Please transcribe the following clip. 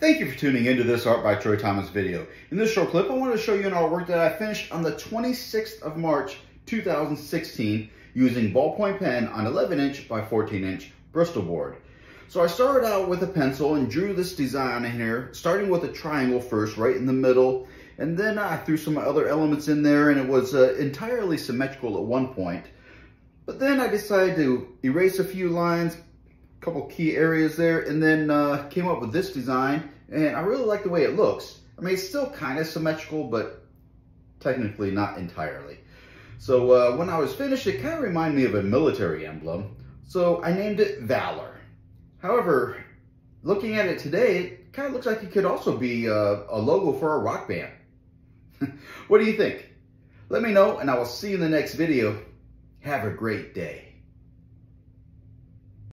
Thank you for tuning into this Art by Troy Thomas video. In this short clip, I wanted to show you an artwork that I finished on the 26th of March, 2016, using ballpoint pen on 11 inch by 14 inch Bristol board. So I started out with a pencil and drew this design in here, starting with a triangle first, right in the middle, and then I threw some other elements in there and it was uh, entirely symmetrical at one point. But then I decided to erase a few lines, couple key areas there and then uh, came up with this design and I really like the way it looks. I mean, it's still kind of symmetrical, but technically not entirely. So uh, when I was finished, it kind of reminded me of a military emblem. So I named it Valor. However, looking at it today, it kind of looks like it could also be uh, a logo for a rock band. what do you think? Let me know and I will see you in the next video. Have a great day.